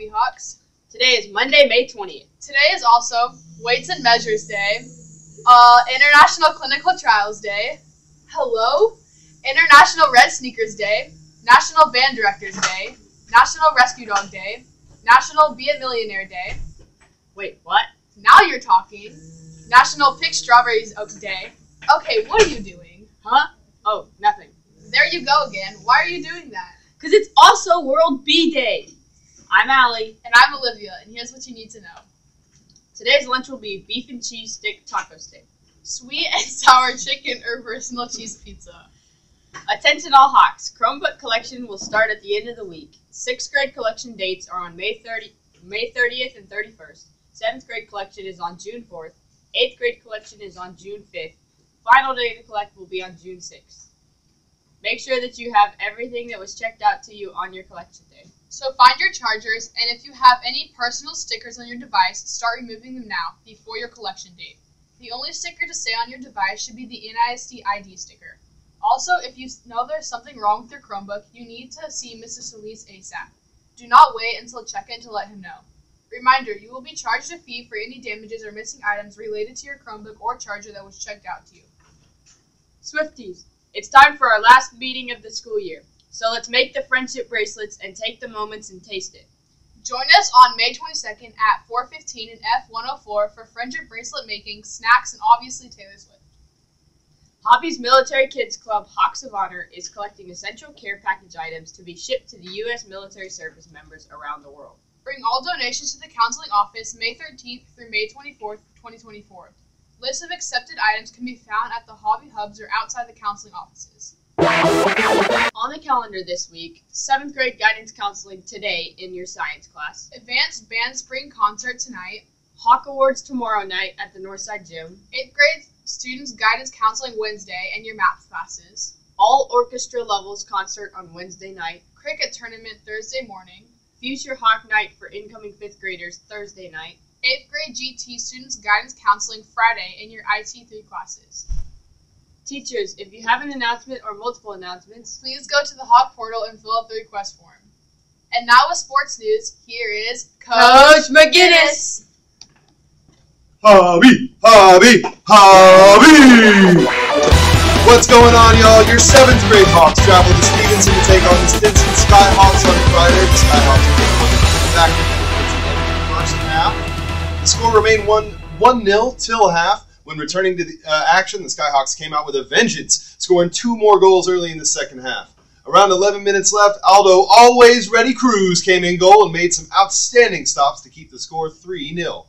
Hobby Hawks. Today is Monday, May 20th. Today is also Weights and Measures Day, uh, International Clinical Trials Day, Hello, International Red Sneakers Day, National Band Directors Day, National Rescue Dog Day, National Be a Millionaire Day. Wait, what? Now you're talking. National Pick Strawberries Oak Day. Okay, what are you doing? Huh? Oh, nothing. There you go again. Why are you doing that? Because it's also World Bee Day. I'm Allie. And I'm Olivia, and here's what you need to know. Today's lunch will be beef and cheese stick taco stick. Sweet and sour chicken or personal cheese pizza. Attention all Hawks. Chromebook collection will start at the end of the week. Sixth grade collection dates are on May 30, May 30th and 31st. Seventh grade collection is on June 4th. Eighth grade collection is on June 5th. Final day to collect will be on June 6th. Make sure that you have everything that was checked out to you on your collection day. So find your chargers, and if you have any personal stickers on your device, start removing them now, before your collection date. The only sticker to stay on your device should be the NISD ID sticker. Also, if you know there's something wrong with your Chromebook, you need to see Mr. Solis ASAP. Do not wait until check-in to let him know. Reminder, you will be charged a fee for any damages or missing items related to your Chromebook or charger that was checked out to you. Swifties, it's time for our last meeting of the school year. So let's make the friendship bracelets and take the moments and taste it. Join us on May 22nd at 4:15 in F104 for friendship bracelet making, snacks, and obviously Taylor Swift. Hobby's Military Kids Club Hawks of Honor is collecting essential care package items to be shipped to the U.S. military service members around the world. Bring all donations to the counseling office May 13th through May 24th, 2024. Lists of accepted items can be found at the hobby hubs or outside the counseling offices. On the calendar this week, 7th grade guidance counseling today in your science class, Advanced Band Spring Concert tonight, Hawk Awards tomorrow night at the Northside Gym, 8th grade students guidance counseling Wednesday, and your math classes. all orchestra levels concert on Wednesday night, Cricket tournament Thursday morning. Future Hawk Night for incoming 5th graders Thursday night, 8th grade GT students guidance counseling Friday in your IT3 classes. Teachers, if you have an announcement or multiple announcements, Please go to the Hawk portal and fill out the request form. And now with sports news, here is Coach McGinnis! Hobby, hobby, hobby! What's going on, y'all? Your seventh grade Hawks travel to Stevenson to take on the Stinson Skyhawks on Friday. The Skyhawks are back in the first half. The score remained 1 1 0 till half. When returning to the uh, action, the Skyhawks came out with a vengeance, scoring two more goals early in the second half. Around 11 minutes left, Aldo, always ready Cruz, came in goal and made some outstanding stops to keep the score 3 0.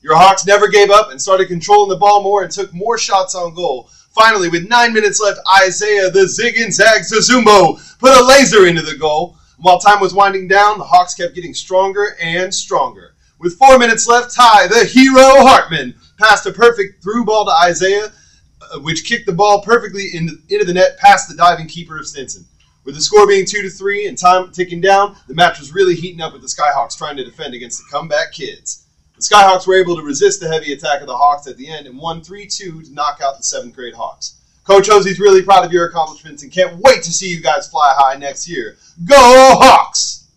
Your Hawks never gave up and started controlling the ball more and took more shots on goal. Finally, with nine minutes left, Isaiah the Zig and Zag Zazumbo put a laser into the goal. While time was winding down, the Hawks kept getting stronger and stronger. With four minutes left, Ty, the hero Hartman, passed a perfect through ball to Isaiah, uh, which kicked the ball perfectly into, into the net past the diving keeper of Stinson. With the score being two to three and time ticking down, the match was really heating up with the Skyhawks trying to defend against the comeback kids. The Skyhawks were able to resist the heavy attack of the Hawks at the end and won 3 2 to knock out the 7th grade Hawks. Coach Hosey's really proud of your accomplishments and can't wait to see you guys fly high next year. Go Hawks!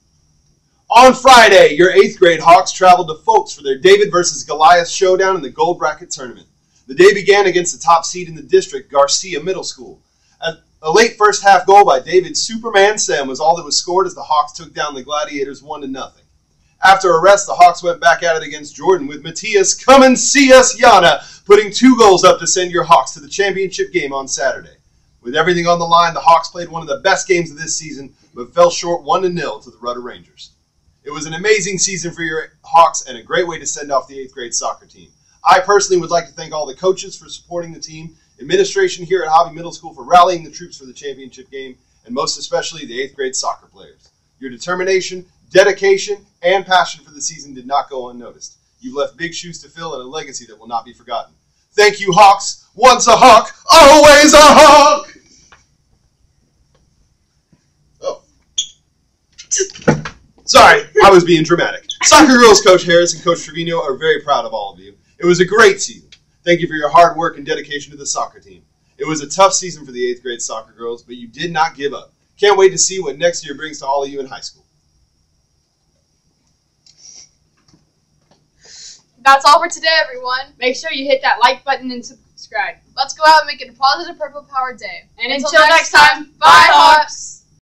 On Friday, your 8th grade Hawks traveled to Folks for their David versus Goliath showdown in the Gold Bracket Tournament. The day began against the top seed in the district, Garcia Middle School. A, late first half goal by David Superman Sam was all that was scored as the Hawks took down the Gladiators 1 to nothing. After a rest, the Hawks went back at it against Jordan with Matthias Come and See Us Yana putting two goals up to send your Hawks to the championship game on Saturday. With everything on the line, the Hawks played one of the best games of this season, but fell short 1 0 to the Rudder Rangers. It was an amazing season for your Hawks and a great way to send off the 8th grade soccer team. I personally would like to thank all the coaches for supporting the team, administration here at Hobby Middle School for rallying the troops for the championship game, and most especially the 8th grade soccer players. Your determination, dedication, and passion for the season did not go unnoticed. You've left big shoes to fill and a legacy that will not be forgotten. Thank you, Hawks. Once a Hawk, always a Hawk! Oh. Sorry, I was being dramatic. Soccer girls coach Harris and coach Trevino are very proud of all of you. It was a great season. Thank you for your hard work and dedication to the soccer team. It was a tough season for the eighth grade soccer girls, but you did not give up. Can't wait to see what next year brings to all of you in high school. That's all for today, everyone. Make sure you hit that like button and subscribe. Let's go out and make it a positive purple power day. And until, until next, time, time, bye, Hawks!